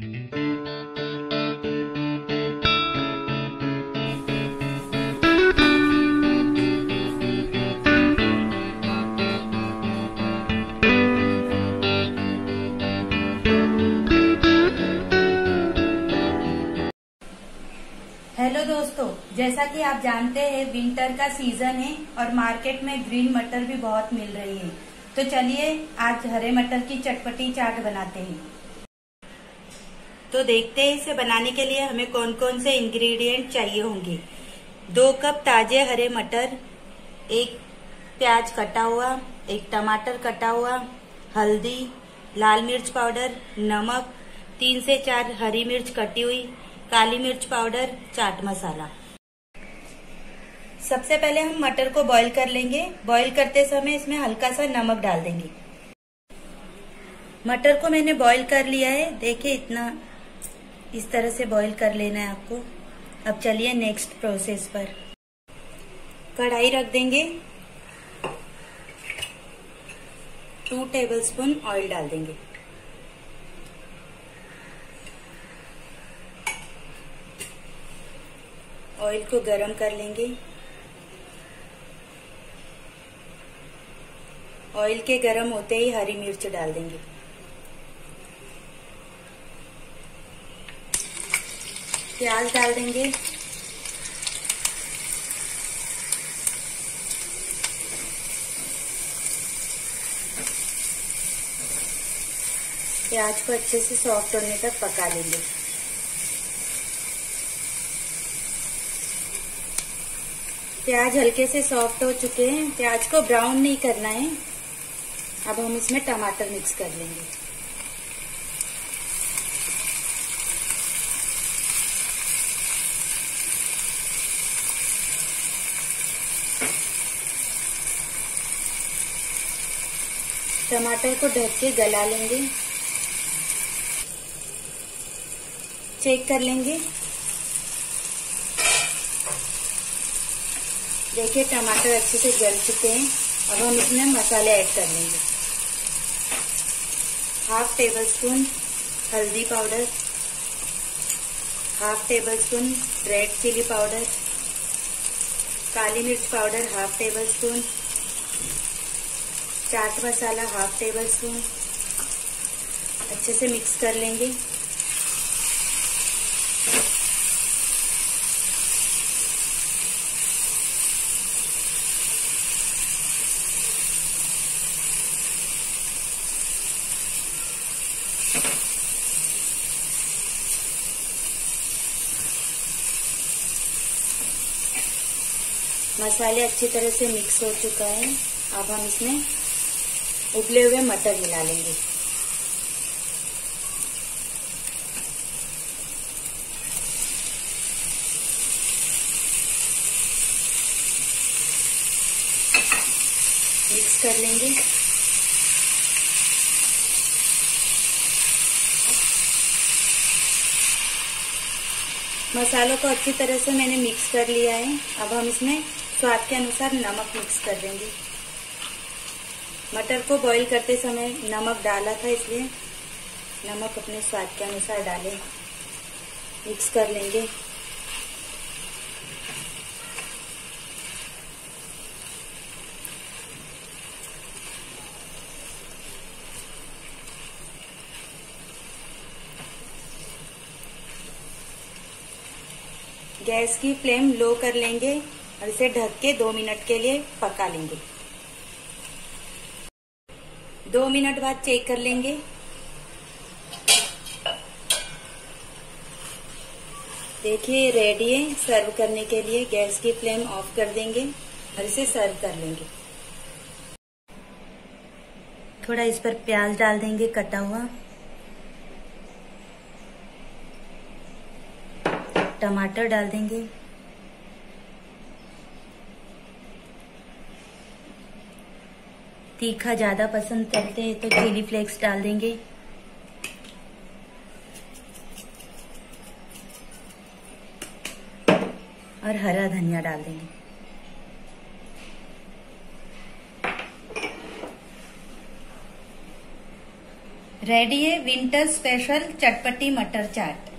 Hello दोस्तों, जैसा कि आप जानते हैं विंटर का सीज़न है और मार्केट में ग्रीन मटर भी बहुत मिल रही है। तो चलिए, आज हरे मटर की चटपटी चाट बनाते हैं। तो देखते हैं इसे बनाने के लिए हमें कौन कौन से इंग्रेडिएंट चाहिए होंगे। दो कप ताजे हरे मटर, एक प्याज कटा हुआ, एक टमाटर कटा हुआ, हल्दी, लाल मिर्च पाउडर, नमक, तीन से चार हरी मिर्च कटी हुई, काली मिर्च पाउडर, चाट मसाला। सबसे पहले हम मटर को बॉईल कर लेंगे। बॉईल करते समय इसमें हल्का सा नमक डाल देंगे। मटर को मैंने बॉईल कर लिया है। देखिए इतना इस तरह से बॉईल कर लेना है आपको। अब चलिए नेक्स्ट प्रोसेस पर। कढ़ाई रख देंगे। टू टेबलस्पून ऑयल डाल देंगे। ऑयल को गरम कर लेंगे। ऑयल के गरम होते ही हरी मिर्च डाल देंगे। प्याज डाल देंगे। प्याज को अच्छे से सॉफ्ट होने तक पका लेंगे। प्याज हल्के से सॉफ्ट हो चुके हैं। प्याज को ब्राउन नहीं करना है। अब हम इसमें टमाटर मिक्स कर लेंगे। टमाटर को ढक के गला लेंगे। चेक कर लेंगे। देखिए, टमाटर अच्छे से गल चुके हैं। अब हम इसमें मसाले ऐड कर लेंगे। हाफ़ टेबल स्पून हल्दी powder. Half tablespoon red chili powder. काली मिर्च powder half tablespoon chaat masala half tablespoon. अच्छे से मिक्स कर लेंगे। मसाले अच्छी तरह से मिक्स हो चुका है। अब हम इसमें उबले हुए मटर मिला लेंगे। मिक्स कर लेंगे। मसालों को अच्छी तरह से मैंने मिक्स कर लिया है। अब हम इसमें स्वाद के अनुसार नमक मिक्स कर देंगे। मटर को बॉईल करते समय नमक डाला था इसलिए नमक अपने स्वाद के अनुसार डालें। मिक्स कर लेंगे। गैस की फ्लेम लो कर लेंगे और इसे ढक के दो मिनट के लिए पका लेंगे। दो मिनट बाद चेक कर लेंगे। देखिए, रेडी है। सर्व करने के लिए गैस की फ्लेम ऑफ़ कर देंगे और इसे सर्व कर लेंगे। थोड़ा इस पर प्याज डाल देंगे कटा हुआ। टमाटर डाल देंगे। तीखा ज़्यादा पसंद करते हैं तो चिली फ्लेक्स डाल देंगे। और हरा धनिया डाल देंगे। रेडी है? विंटर स्पेशल चटपटी मटर चाट।